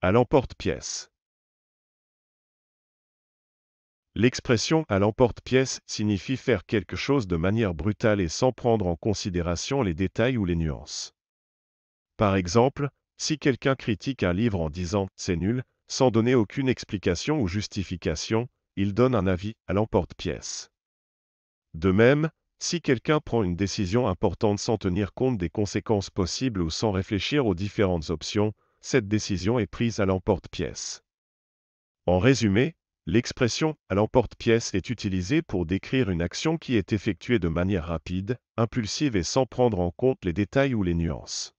À l'emporte-pièce. L'expression à l'emporte-pièce signifie faire quelque chose de manière brutale et sans prendre en considération les détails ou les nuances. Par exemple, si quelqu'un critique un livre en disant c'est nul, sans donner aucune explication ou justification, il donne un avis à l'emporte-pièce. De même, si quelqu'un prend une décision importante sans tenir compte des conséquences possibles ou sans réfléchir aux différentes options, cette décision est prise à l'emporte-pièce. En résumé, l'expression à l'emporte-pièce est utilisée pour décrire une action qui est effectuée de manière rapide, impulsive et sans prendre en compte les détails ou les nuances.